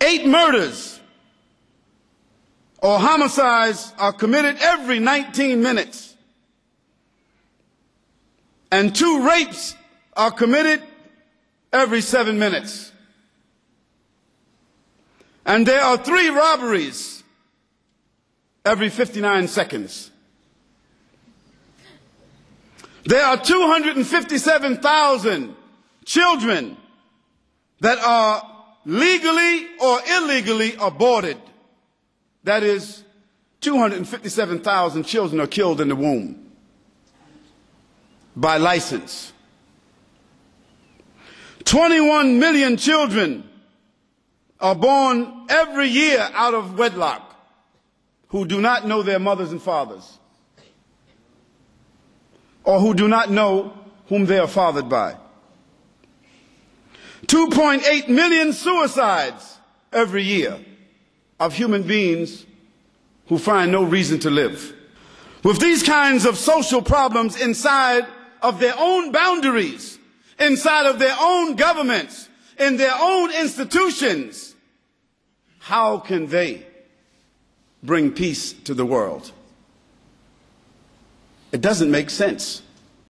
Eight murders or homicides are committed every 19 minutes. And two rapes are committed every seven minutes. And there are three robberies every 59 seconds. There are 257,000 children that are legally or illegally aborted. That is, 257,000 children are killed in the womb by license. 21 million children are born every year out of wedlock who do not know their mothers and fathers or who do not know whom they are fathered by. 2.8 million suicides every year of human beings who find no reason to live. With these kinds of social problems inside of their own boundaries, inside of their own governments, in their own institutions, how can they bring peace to the world? It doesn't make sense.